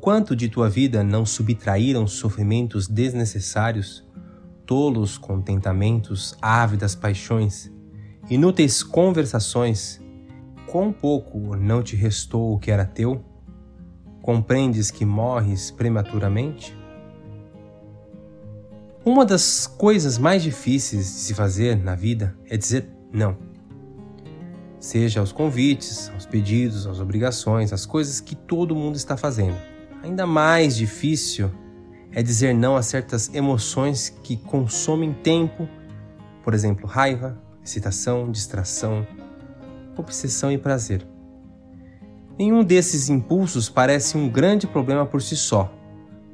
quanto de tua vida não subtraíram sofrimentos desnecessários, tolos contentamentos, ávidas paixões, inúteis conversações, quão pouco não te restou o que era teu? Compreendes que morres prematuramente? Uma das coisas mais difíceis de se fazer na vida é dizer não. Seja aos convites, aos pedidos, às obrigações, às coisas que todo mundo está fazendo. Ainda mais difícil é dizer não a certas emoções que consomem tempo, por exemplo, raiva, excitação, distração, obsessão e prazer. Nenhum desses impulsos parece um grande problema por si só,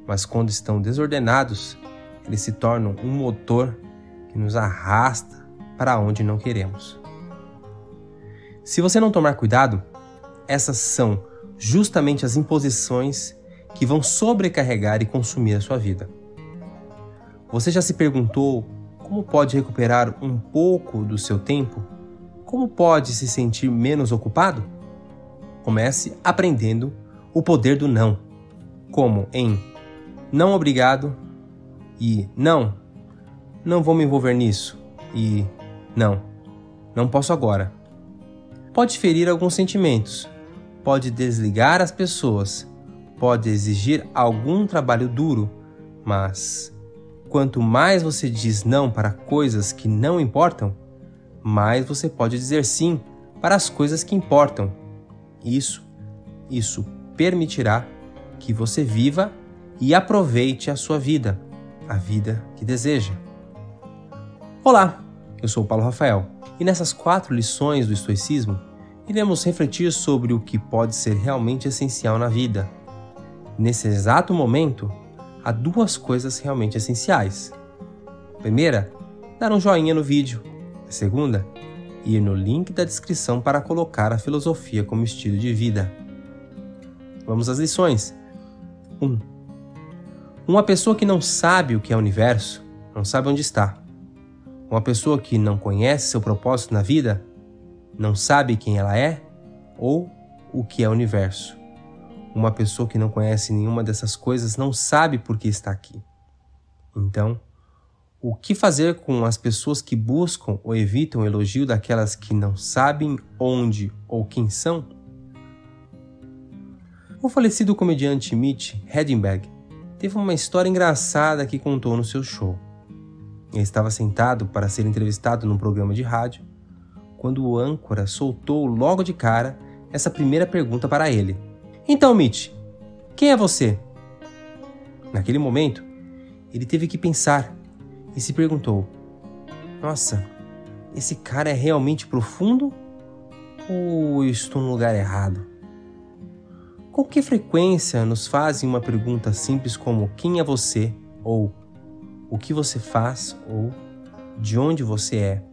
mas quando estão desordenados, eles se tornam um motor que nos arrasta para onde não queremos. Se você não tomar cuidado, essas são justamente as imposições que vão sobrecarregar e consumir a sua vida. Você já se perguntou como pode recuperar um pouco do seu tempo? Como pode se sentir menos ocupado? Comece aprendendo o poder do não, como em não obrigado, e não, não vou me envolver nisso e não, não posso agora. Pode ferir alguns sentimentos, pode desligar as pessoas, pode exigir algum trabalho duro, mas quanto mais você diz não para coisas que não importam, mais você pode dizer sim para as coisas que importam. Isso, isso permitirá que você viva e aproveite a sua vida a vida que deseja. Olá, eu sou Paulo Rafael e nessas quatro lições do Estoicismo iremos refletir sobre o que pode ser realmente essencial na vida. Nesse exato momento, há duas coisas realmente essenciais. A primeira, dar um joinha no vídeo. A segunda, ir no link da descrição para colocar a filosofia como estilo de vida. Vamos às lições. 1. Um, uma pessoa que não sabe o que é o universo, não sabe onde está. Uma pessoa que não conhece seu propósito na vida, não sabe quem ela é ou o que é o universo. Uma pessoa que não conhece nenhuma dessas coisas não sabe por que está aqui. Então, o que fazer com as pessoas que buscam ou evitam o elogio daquelas que não sabem onde ou quem são? O falecido comediante Mitch Hedberg teve uma história engraçada que contou no seu show. Ele estava sentado para ser entrevistado num programa de rádio quando o âncora soltou logo de cara essa primeira pergunta para ele: Então, Mitch, quem é você? Naquele momento, ele teve que pensar e se perguntou: Nossa, esse cara é realmente profundo ou eu estou no lugar errado? Com que frequência nos fazem uma pergunta simples como quem é você ou o que você faz ou de onde você é?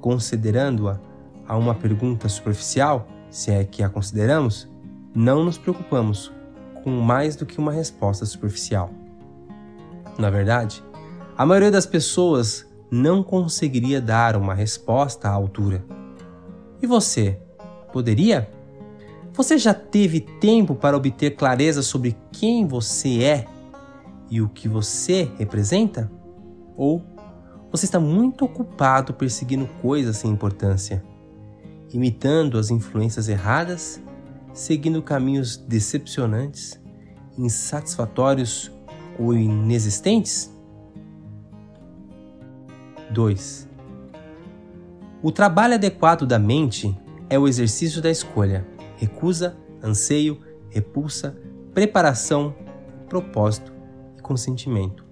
Considerando-a a uma pergunta superficial, se é que a consideramos, não nos preocupamos com mais do que uma resposta superficial. Na verdade, a maioria das pessoas não conseguiria dar uma resposta à altura. E você, poderia? Você já teve tempo para obter clareza sobre quem você é e o que você representa? Ou você está muito ocupado perseguindo coisas sem importância, imitando as influências erradas, seguindo caminhos decepcionantes, insatisfatórios ou inexistentes? 2. O trabalho adequado da mente é o exercício da escolha recusa, anseio, repulsa, preparação, propósito e consentimento.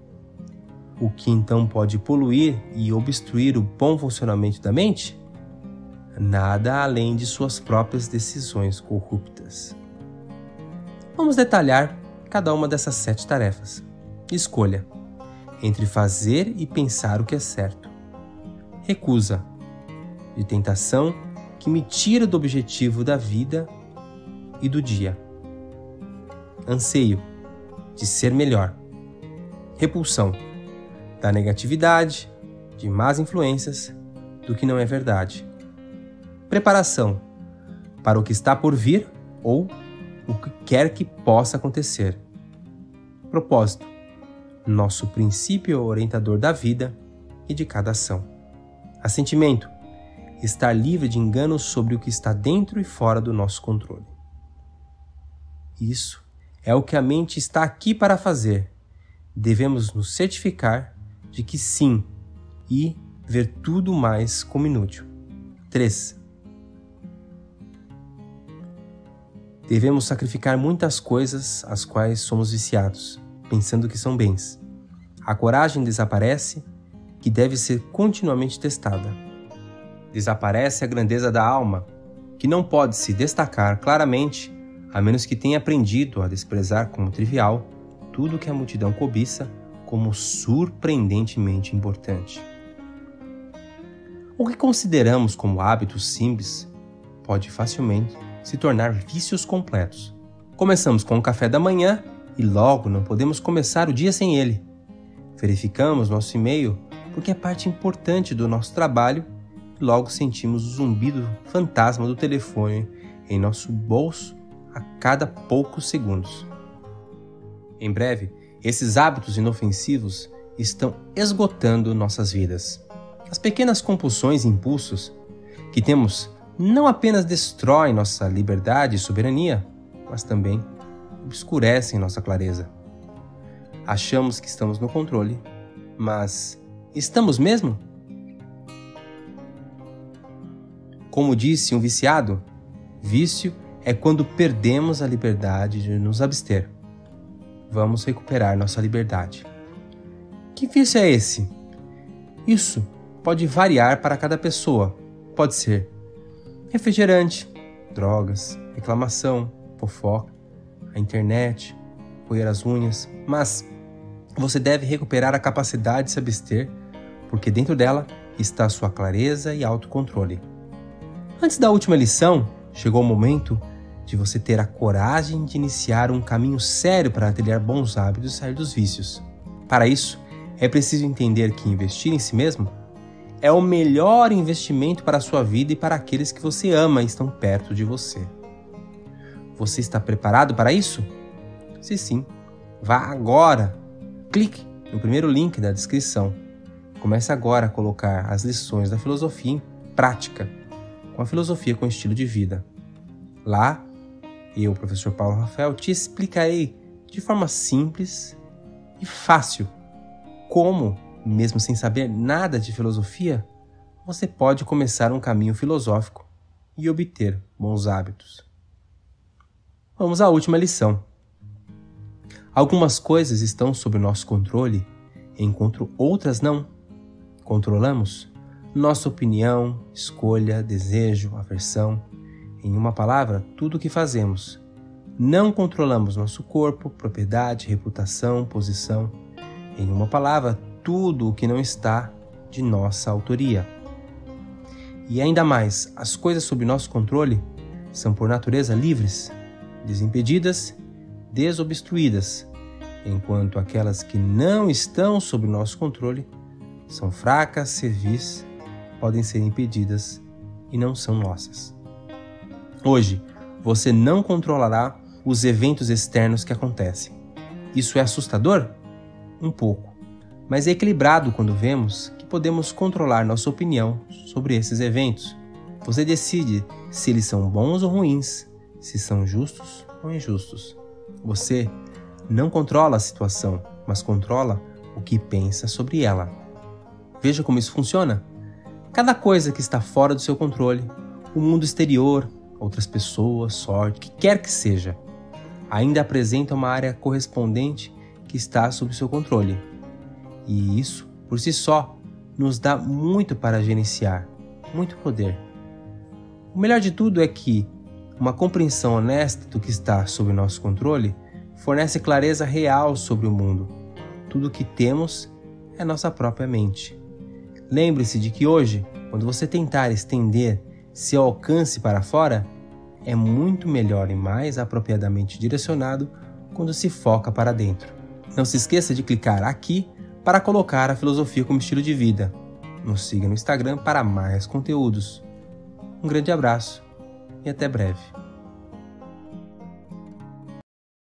O que então pode poluir e obstruir o bom funcionamento da mente? Nada além de suas próprias decisões corruptas. Vamos detalhar cada uma dessas sete tarefas. Escolha entre fazer e pensar o que é certo. Recusa de tentação que me tira do objetivo da vida e do dia. Anseio de ser melhor. Repulsão da negatividade, de más influências, do que não é verdade. Preparação para o que está por vir ou o que quer que possa acontecer. Propósito: nosso princípio orientador da vida e de cada ação. Assentimento: estar livre de enganos sobre o que está dentro e fora do nosso controle. Isso é o que a mente está aqui para fazer. Devemos nos certificar de que sim e ver tudo mais como inútil. 3. Devemos sacrificar muitas coisas às quais somos viciados, pensando que são bens. A coragem desaparece, que deve ser continuamente testada. Desaparece a grandeza da alma, que não pode se destacar claramente a menos que tenha aprendido a desprezar como trivial tudo que a multidão cobiça como surpreendentemente importante. O que consideramos como hábitos simples pode facilmente se tornar vícios completos. Começamos com o café da manhã e logo não podemos começar o dia sem ele. Verificamos nosso e-mail porque é parte importante do nosso trabalho e logo sentimos o zumbido fantasma do telefone em nosso bolso a cada poucos segundos. Em breve, esses hábitos inofensivos estão esgotando nossas vidas. As pequenas compulsões e impulsos que temos não apenas destroem nossa liberdade e soberania, mas também obscurecem nossa clareza. Achamos que estamos no controle, mas estamos mesmo? Como disse um viciado, vício é quando perdemos a liberdade de nos abster. Vamos recuperar nossa liberdade. Que vício é esse? Isso pode variar para cada pessoa. Pode ser refrigerante, drogas, reclamação, fofoca, a internet, roer as unhas, mas você deve recuperar a capacidade de se abster, porque dentro dela está sua clareza e autocontrole. Antes da última lição, chegou o momento de você ter a coragem de iniciar um caminho sério para trilhar bons hábitos e sair dos vícios. Para isso, é preciso entender que investir em si mesmo é o melhor investimento para a sua vida e para aqueles que você ama e estão perto de você. Você está preparado para isso? Se sim, vá agora. Clique no primeiro link da descrição. Comece agora a colocar as lições da filosofia em prática, com a filosofia com estilo de vida. Lá eu, professor Paulo Rafael, te explicarei de forma simples e fácil como, mesmo sem saber nada de filosofia, você pode começar um caminho filosófico e obter bons hábitos. Vamos à última lição. Algumas coisas estão sob nosso controle, enquanto outras não. Controlamos nossa opinião, escolha, desejo, aversão, em uma palavra, tudo o que fazemos. Não controlamos nosso corpo, propriedade, reputação, posição. Em uma palavra, tudo o que não está de nossa autoria. E ainda mais, as coisas sob nosso controle são por natureza livres, desimpedidas, desobstruídas, enquanto aquelas que não estão sob nosso controle são fracas, servis, podem ser impedidas e não são nossas. Hoje, você não controlará os eventos externos que acontecem. Isso é assustador? Um pouco, mas é equilibrado quando vemos que podemos controlar nossa opinião sobre esses eventos. Você decide se eles são bons ou ruins, se são justos ou injustos. Você não controla a situação, mas controla o que pensa sobre ela. Veja como isso funciona. Cada coisa que está fora do seu controle, o mundo exterior, outras pessoas, sorte, que quer que seja, ainda apresenta uma área correspondente que está sob seu controle. E isso, por si só, nos dá muito para gerenciar, muito poder. O melhor de tudo é que uma compreensão honesta do que está sob nosso controle fornece clareza real sobre o mundo. Tudo o que temos é nossa própria mente. Lembre-se de que hoje, quando você tentar estender seu alcance para fora, é muito melhor e mais apropriadamente direcionado quando se foca para dentro. Não se esqueça de clicar aqui para colocar a filosofia como estilo de vida. Nos siga no Instagram para mais conteúdos. Um grande abraço e até breve.